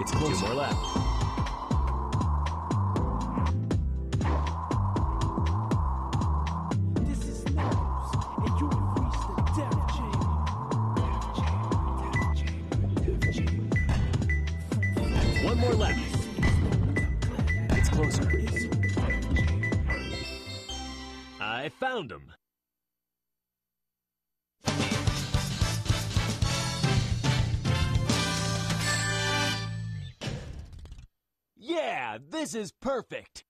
It's closer. Two more left. This is Knuckles, Yeah, this is perfect.